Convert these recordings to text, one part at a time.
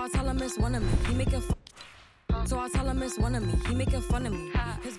I tell him it's one of me. He making fun. So I tell him it's one of me. He making fun of me. His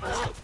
Oh!